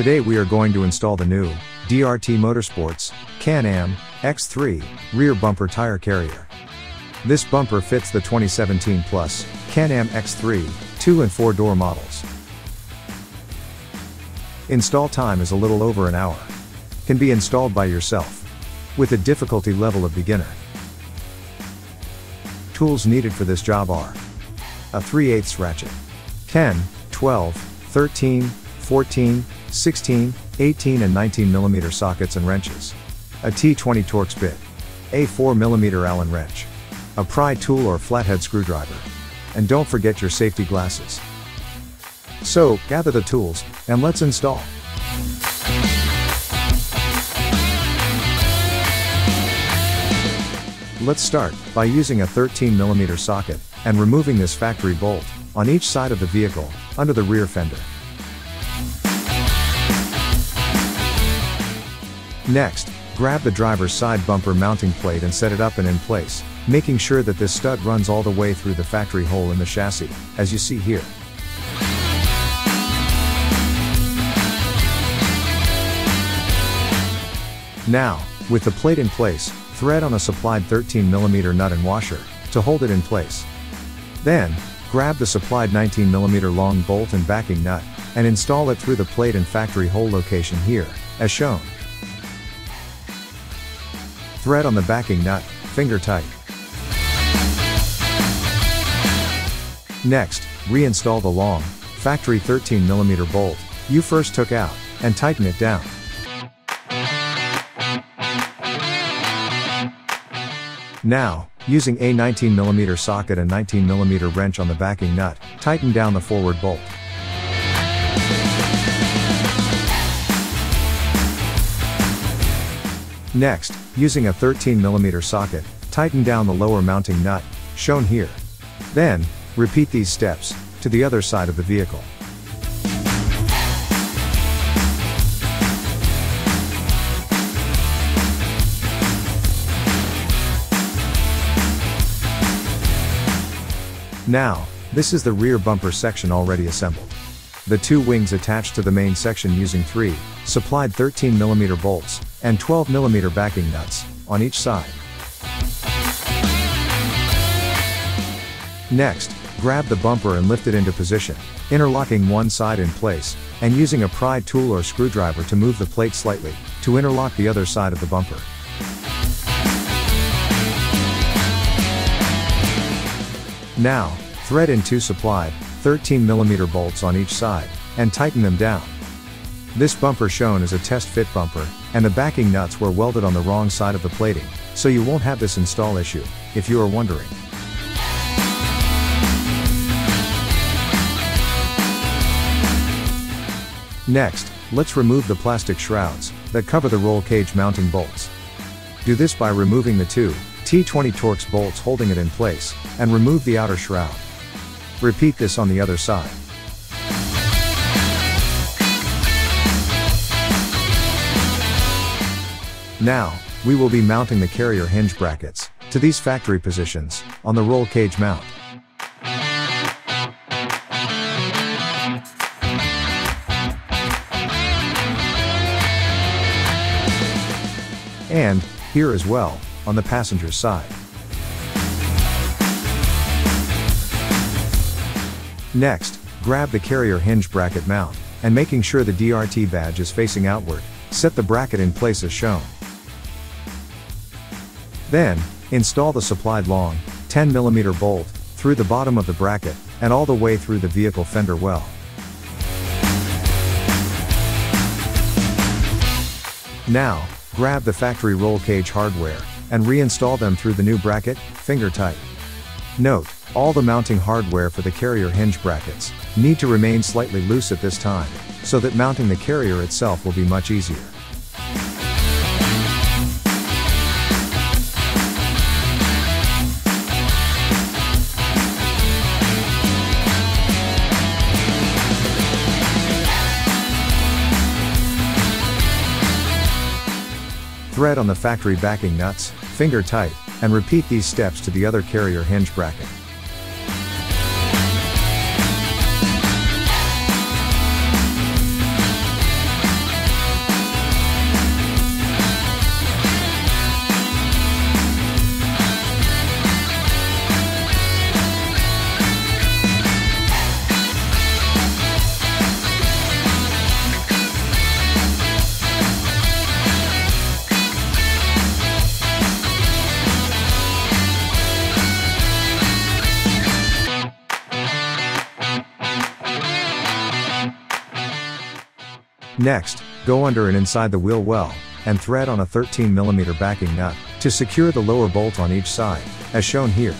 Today we are going to install the new DRT Motorsports Can-Am X3 rear bumper tire carrier. This bumper fits the 2017 Plus Can-Am X3 2 and 4 door models. Install time is a little over an hour. Can be installed by yourself. With a difficulty level of beginner. Tools needed for this job are a 3 8 ratchet, 10, 12, 13, 14, 16, 18 and 19 mm sockets and wrenches, a T20 Torx bit, a 4 mm Allen wrench, a pry tool or flathead screwdriver, and don't forget your safety glasses. So, gather the tools, and let's install. Let's start by using a 13mm socket and removing this factory bolt on each side of the vehicle under the rear fender. Next, grab the driver's side bumper mounting plate and set it up and in place, making sure that this stud runs all the way through the factory hole in the chassis, as you see here. Now, with the plate in place, thread on a supplied 13mm nut and washer, to hold it in place. Then, grab the supplied 19mm long bolt and backing nut, and install it through the plate and factory hole location here, as shown. Thread on the backing nut, finger tight. Next, reinstall the long, factory 13mm bolt, you first took out, and tighten it down. Now, using a 19mm socket and 19mm wrench on the backing nut, tighten down the forward bolt. Next, using a 13mm socket, tighten down the lower mounting nut, shown here. Then, repeat these steps, to the other side of the vehicle. Now, this is the rear bumper section already assembled. The two wings attached to the main section using three, supplied 13mm bolts, and 12mm backing nuts, on each side. Next, grab the bumper and lift it into position, interlocking one side in place, and using a pry tool or screwdriver to move the plate slightly, to interlock the other side of the bumper. Now, thread in two supplied, 13mm bolts on each side, and tighten them down. This bumper shown is a test fit bumper, and the backing nuts were welded on the wrong side of the plating, so you won't have this install issue, if you are wondering. Next, let's remove the plastic shrouds that cover the roll cage mounting bolts. Do this by removing the two T20 Torx bolts holding it in place, and remove the outer shroud. Repeat this on the other side. Now, we will be mounting the carrier hinge brackets, to these factory positions, on the roll cage mount. And, here as well, on the passenger side. Next, grab the carrier hinge bracket mount, and making sure the DRT badge is facing outward, set the bracket in place as shown. Then, install the supplied long, 10mm bolt, through the bottom of the bracket, and all the way through the vehicle fender well. Now, grab the factory roll cage hardware, and reinstall them through the new bracket, finger tight. Note, all the mounting hardware for the carrier hinge brackets need to remain slightly loose at this time, so that mounting the carrier itself will be much easier. Thread on the factory backing nuts, finger tight, and repeat these steps to the other carrier hinge bracket. Next, go under and inside the wheel well, and thread on a 13mm backing nut, to secure the lower bolt on each side, as shown here.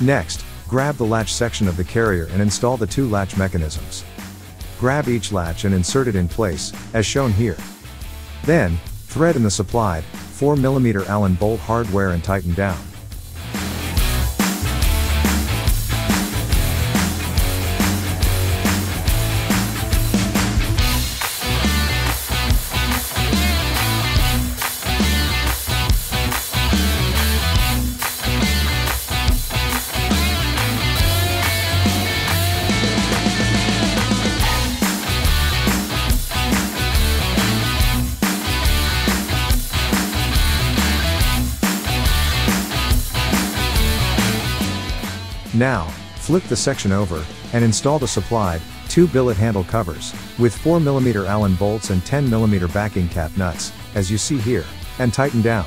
Next, grab the latch section of the carrier and install the two latch mechanisms. Grab each latch and insert it in place, as shown here. Then, thread in the supplied, 4mm Allen bolt hardware and tighten down. Now, flip the section over, and install the supplied, two billet handle covers, with 4mm Allen bolts and 10mm backing cap nuts, as you see here, and tighten down.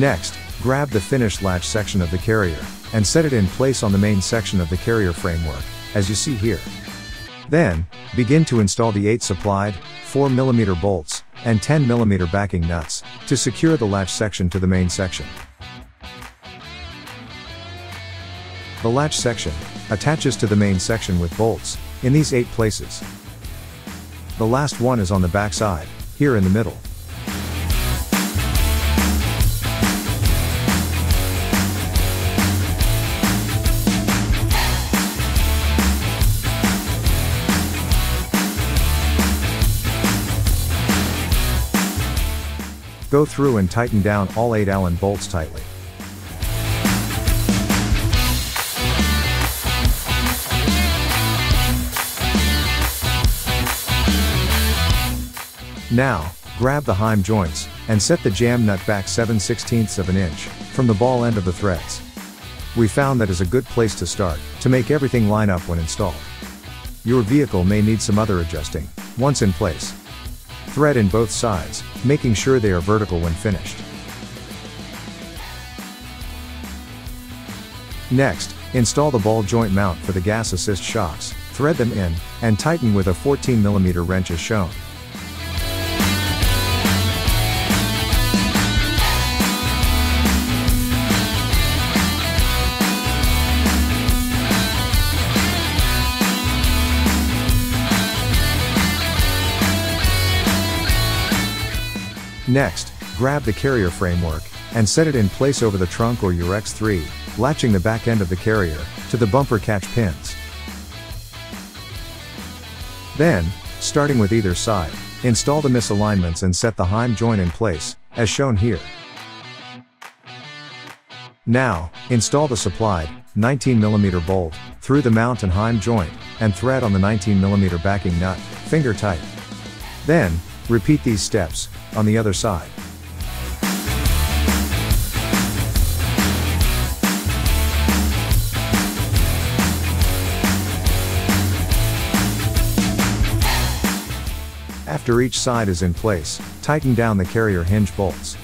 Next, grab the finished latch section of the carrier, and set it in place on the main section of the carrier framework, as you see here. Then, begin to install the 8 supplied, 4mm bolts, and 10mm backing nuts, to secure the latch section to the main section. The latch section, attaches to the main section with bolts, in these 8 places. The last one is on the back side, here in the middle. Go through and tighten down all 8 Allen bolts tightly. Now, grab the Heim joints, and set the jam nut back 7 16 of an inch, from the ball end of the threads. We found that is a good place to start, to make everything line up when installed. Your vehicle may need some other adjusting, once in place. Thread in both sides, making sure they are vertical when finished. Next, install the ball joint mount for the gas assist shocks, thread them in, and tighten with a 14mm wrench as shown. Next, grab the carrier framework, and set it in place over the trunk or your X3, latching the back end of the carrier, to the bumper catch pins. Then, starting with either side, install the misalignments and set the Heim joint in place, as shown here. Now, install the supplied, 19mm bolt, through the mount and Heim joint, and thread on the 19mm backing nut, finger tight. Then, repeat these steps, on the other side. After each side is in place, tighten down the carrier hinge bolts.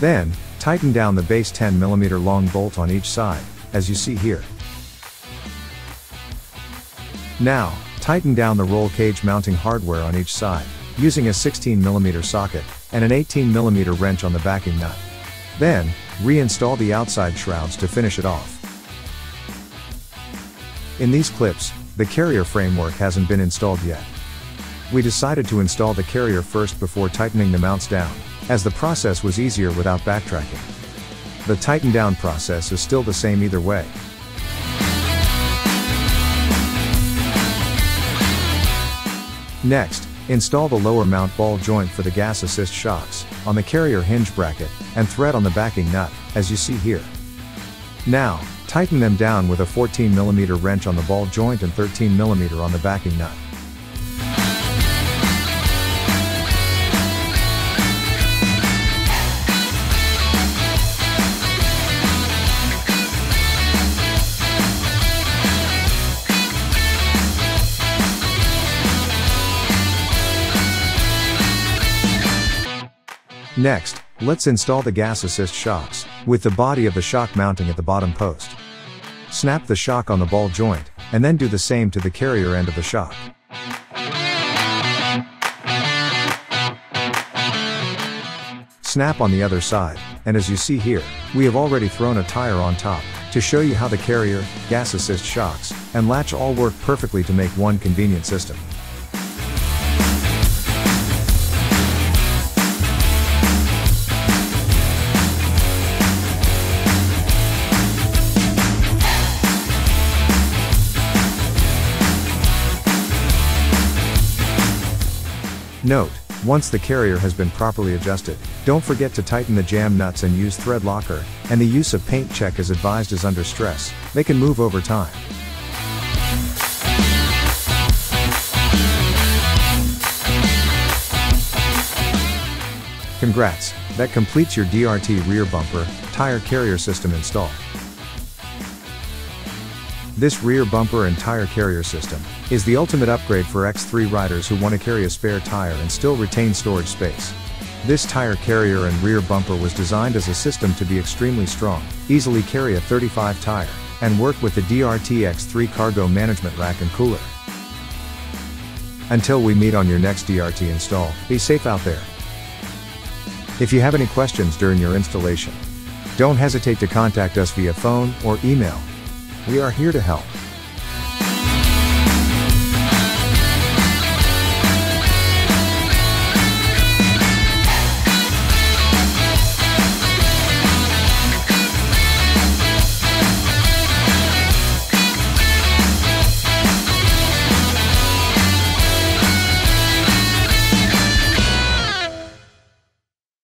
Then, tighten down the base 10mm long bolt on each side, as you see here. Now, Tighten down the roll cage mounting hardware on each side, using a 16mm socket, and an 18mm wrench on the backing nut. Then, reinstall the outside shrouds to finish it off. In these clips, the carrier framework hasn't been installed yet. We decided to install the carrier first before tightening the mounts down, as the process was easier without backtracking. The tighten down process is still the same either way. Next, install the lower mount ball joint for the gas assist shocks, on the carrier hinge bracket, and thread on the backing nut, as you see here. Now, Tighten them down with a 14mm wrench on the ball joint and 13mm on the backing nut. Next, let's install the gas assist shocks, with the body of the shock mounting at the bottom post. Snap the shock on the ball joint, and then do the same to the carrier end of the shock. Snap on the other side, and as you see here, we have already thrown a tire on top, to show you how the carrier, gas assist shocks, and latch all work perfectly to make one convenient system. Note, once the carrier has been properly adjusted, don't forget to tighten the jam nuts and use thread locker, and the use of paint check is advised as under stress, they can move over time. Congrats, that completes your DRT rear bumper, tire carrier system install. This rear bumper and tire carrier system is the ultimate upgrade for X3 riders who want to carry a spare tire and still retain storage space. This tire carrier and rear bumper was designed as a system to be extremely strong, easily carry a 35 tire, and work with the DRT X3 cargo management rack and cooler. Until we meet on your next DRT install, be safe out there. If you have any questions during your installation, don't hesitate to contact us via phone or email we are here to help.